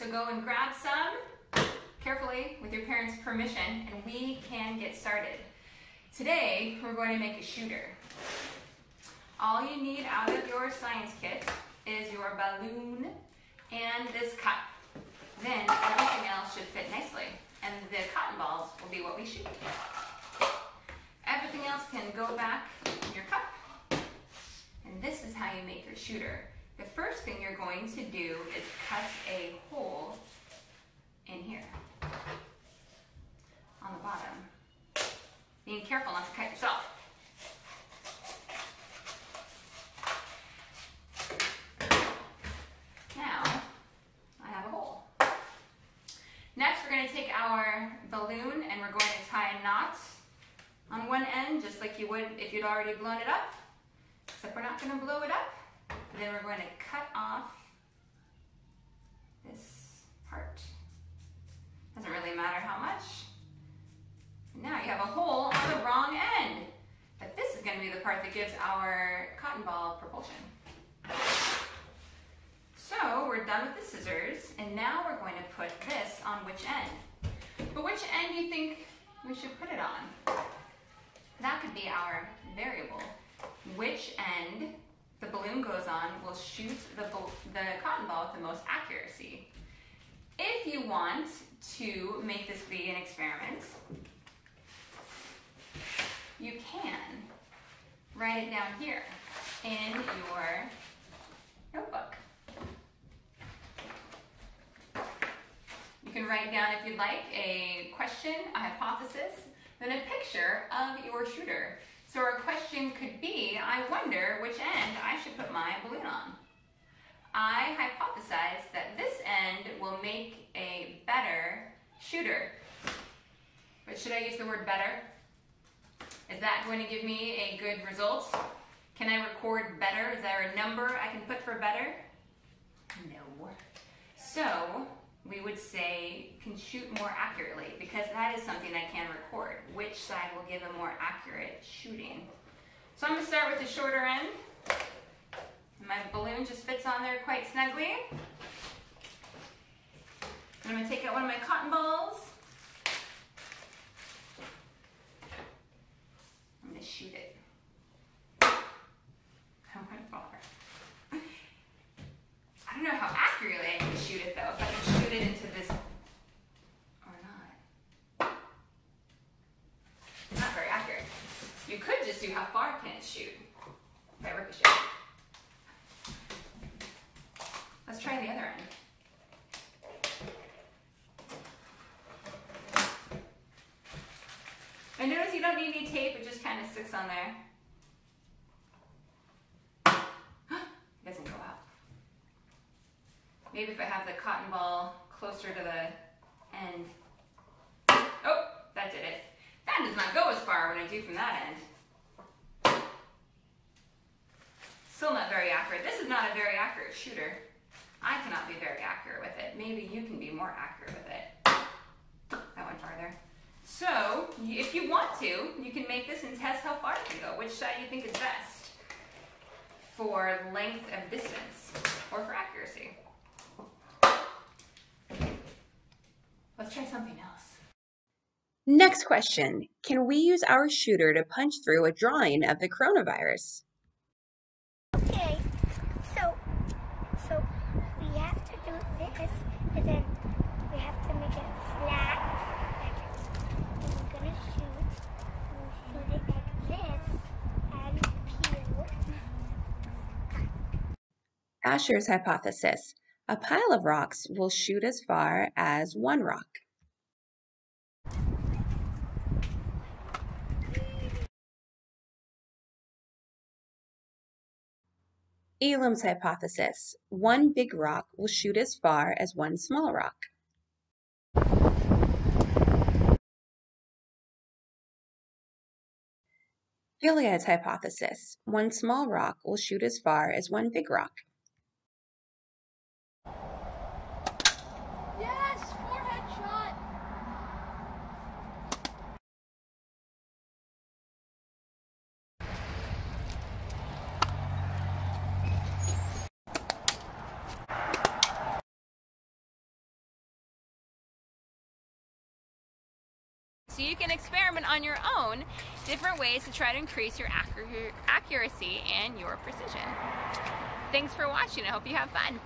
So go and grab some carefully with your parents' permission and we can get started. Today, we're going to make a shooter. All you need out of your science kit is your balloon and this cup. Then everything else should fit nicely and the cotton balls will be what we shoot. Everything else can go back in your cup. And this is how you make your shooter. The first thing you're going to do is cut a hole in here on the bottom. Being careful not to cut yourself. Now, I have a hole. Next, we're going to take our balloon and we're going to tie a knot on one end, just like you would if you'd already blown it up. Except we're not going to blow it up. Then we're going to cut off this part. Doesn't really matter how much. now you have a hole on the wrong end. But this is going to be the part that gives our cotton ball propulsion. So we're done with the scissors, and now we're going to put this on which end? But which end do you think we should put it on? That could be our variable. Goes on will shoot the, the cotton ball with the most accuracy. If you want to make this be an experiment, you can write it down here in your notebook. You can write down, if you'd like, a question, a hypothesis, then a picture of your shooter. So our question could be, I wonder which end I should put my balloon on. I hypothesize that this end will make a better shooter. But should I use the word better? Is that going to give me a good result? Can I record better? Is there a number I can put for better? No. So, we would say can shoot more accurately because that is something I can record. Which side will give a more accurate shooting. So I'm going to start with the shorter end. My balloon just fits on there quite snugly. I'm going to take out one of my cotton balls. I'm going to shoot it. I went far. I don't know how accurately I can shoot it though. If I can shoot it into this or not. Not very accurate. You could just do how it shoot by ricochet. Let's try the other end. And notice you don't need any tape, it just kind of sticks on there. it doesn't go out. Maybe if I have the cotton ball closer to the end. Oh, that did it. That does not go as far when I do from that end. Still not very accurate. This is not a very accurate shooter. I cannot be very accurate with it. Maybe you can be more accurate with it. That went farther. So, if you want to, you can make this and test how far it can go. Which side you think is best for length of distance or for accuracy. Let's try something else. Next question. Can we use our shooter to punch through a drawing of the coronavirus? Okay, so, so we have to do this, and then we have to make it flat. And we're gonna shoot, we'll shoot it like this, and peel. Asher's hypothesis. A pile of rocks will shoot as far as one rock. Elam's hypothesis. One big rock will shoot as far as one small rock. Gilead's hypothesis. One small rock will shoot as far as one big rock. So you can experiment on your own different ways to try to increase your accuracy and your precision. Thanks for watching. I hope you have fun.